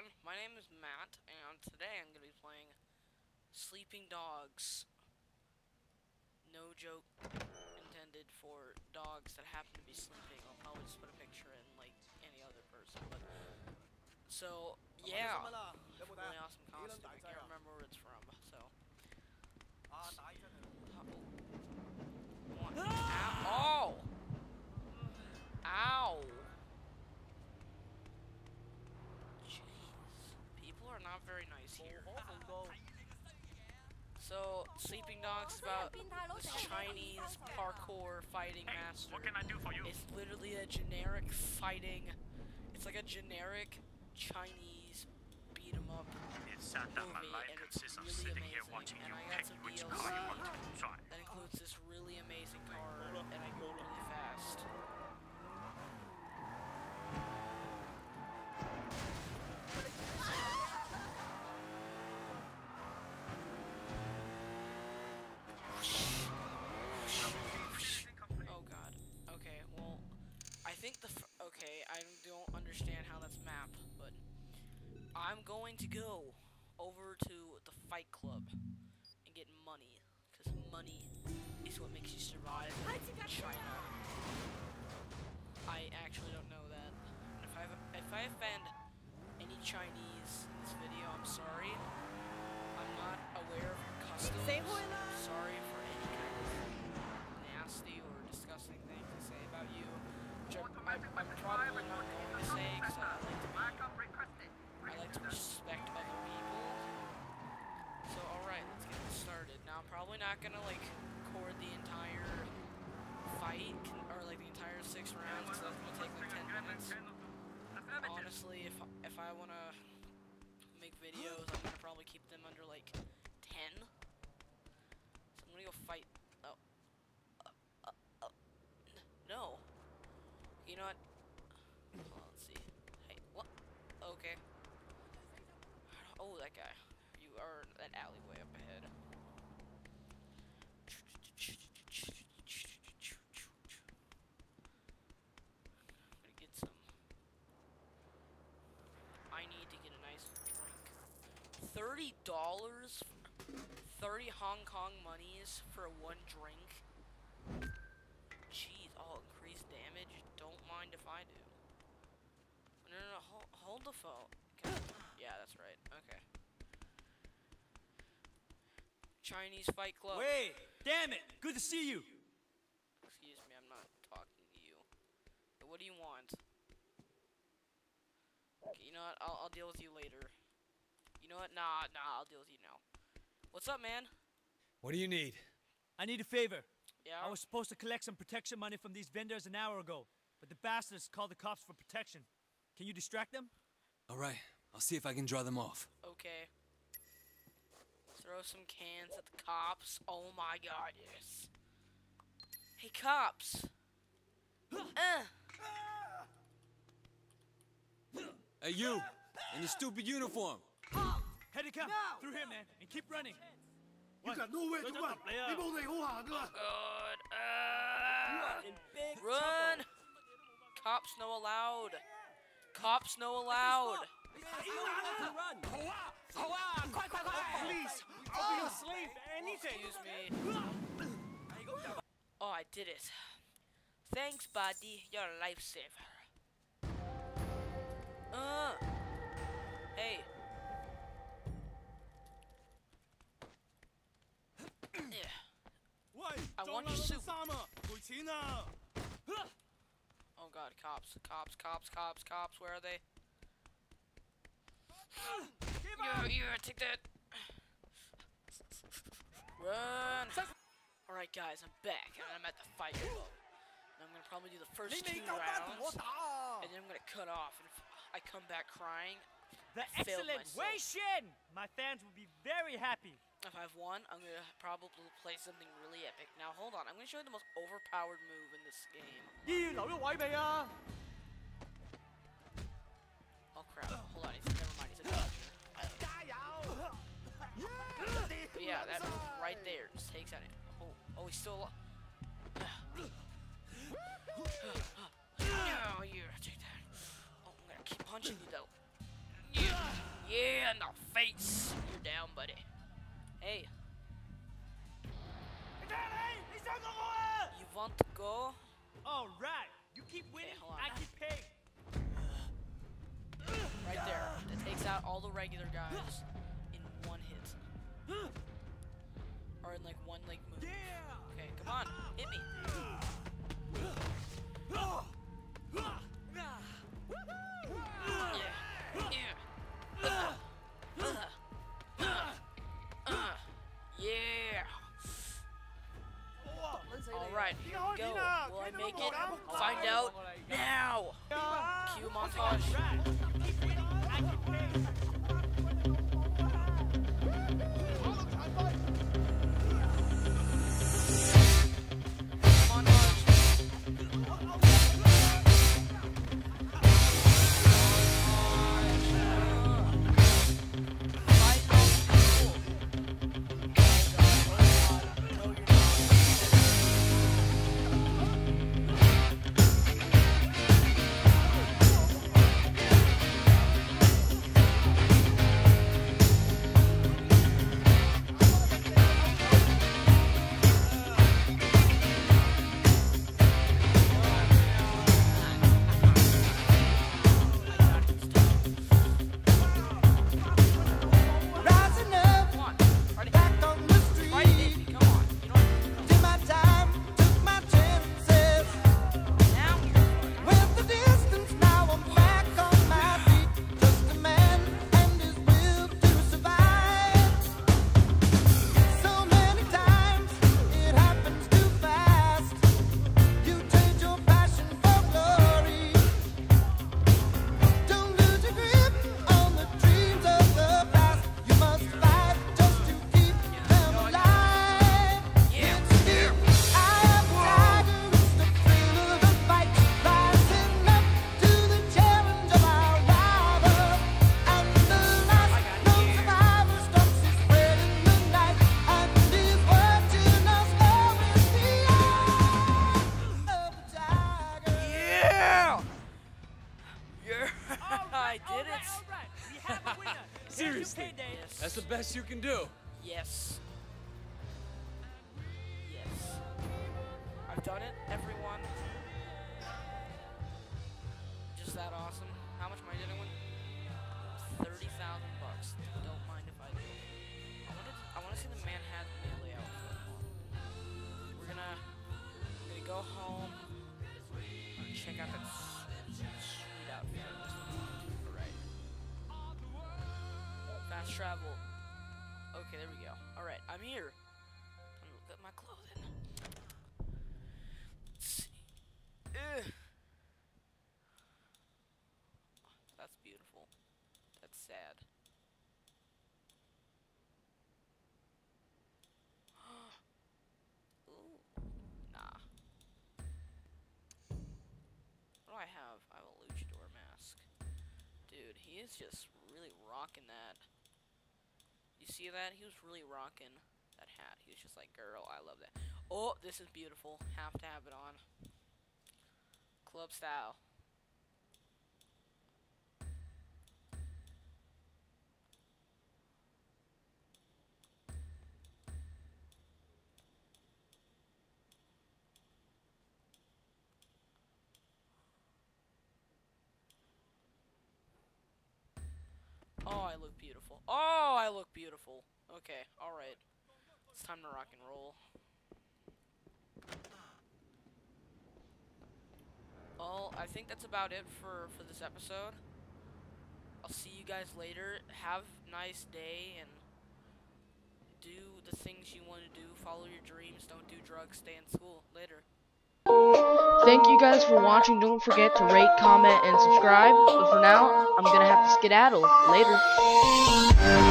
everyone, my name is Matt, and today I'm going to be playing Sleeping Dogs. No joke intended for dogs that happen to be sleeping. I'll probably just put a picture in like any other person, but... So, yeah. Really awesome costume. I can't remember where it's from, so... Ow! Ow! Jeez. People are not very nice here. So, Sleeping Dogs about this Chinese parkour fighting master. What can I do for you? It's literally a generic fighting. It's like a generic Chinese beat 'em up It's sad that my life consists of really sitting here watching and you pick which DLC. car you want to try. that includes this really amazing car, and I go really fast. Going to go over to the Fight Club and get money, because money is what makes you survive not gonna, like, record the entire fight, or, like, the entire six rounds, because that's gonna take, like, 10 minutes. Honestly, if, if I wanna make videos, I'm gonna probably keep them under, like, 10. So, I'm gonna go fight. Oh. Uh, uh, uh, no. You know what? Let's see. Hey, what? Okay. Oh, that guy. You are that alleyway up ahead. I'm gonna get some. I need to get a nice drink. Thirty dollars, thirty Hong Kong monies for one drink. Jeez, I'll increase damage. Don't mind if I do. No, no, no, hold, hold the phone. Okay. Yeah, that's right. Okay. Chinese Fight Club. Wait! Damn it! Good to see you! Excuse me, I'm not talking to you. What do you want? Okay, you know what? I'll, I'll deal with you later. You know what? Nah, nah, I'll deal with you now. What's up, man? What do you need? I need a favor. Yeah? I was supposed to collect some protection money from these vendors an hour ago, but the bastards called the cops for protection. Can you distract them? All right, I'll see if I can draw them off. Okay. Throw some cans at the cops. Oh my god, yes. Hey, cops! uh, Hey, you! In the stupid uniform! Halt! Head to come. No! Through here, man. And keep running. You got nowhere to run. They won't lay hold on. Oh, God. Uh, you are in run. Trouble. Cops no allowed. Cops no allowed. Please, obviously, oh. anything. Excuse me. Oh, I did it. Thanks, buddy. You're a lifesaver. Uh. Hey. Oh god, cops, cops, cops, cops, cops, where are they? You, you, take that! Run! Alright guys, I'm back, and I'm at the fight club. And I'm gonna probably do the first two rounds, and then I'm gonna cut off, and if I come back crying, The excellent Wei Shen! My fans will be very happy. If I've one, I'm going to probably play something really epic. Now, hold on. I'm going to show you the most overpowered move in this game. Oh, crap. Hold on. He's, never mind. He's a dodger. Yeah, that move right there just takes out it. Oh, oh he's still alive. no, you take that. Oh, I'm going to keep punching you, though. Yeah, in the face. All the regular guys in one hit. Or in like one like move. Okay, come on. Hit me. You. Montage. Best you can do. Yes. Yes. I've done it, everyone. Just that awesome. How much money did I win? Thirty thousand bucks. Don't mind if I do. I want to. I want to see the Manhattan melee outfit. We're gonna. We're gonna go home. Check out that sweet outfit. Alright. Fast travel. Okay, there we go. Alright, I'm here. Time to look at my clothing. Let's see. Ugh. That's beautiful. That's sad. Ooh, nah. What do I have? I have a luchador mask. Dude, he is just really rocking that. See that? He was really rocking that hat. He was just like, girl, I love that. Oh, this is beautiful. Have to have it on. Club style. Oh, I look beautiful. Oh, I look beautiful. Okay, alright. It's time to rock and roll. Well, I think that's about it for, for this episode. I'll see you guys later. Have a nice day and do the things you want to do. Follow your dreams. Don't do drugs. Stay in school. Later. Thank you guys for watching. Don't forget to rate, comment, and subscribe. But for now, I'm gonna have to skedaddle. Later.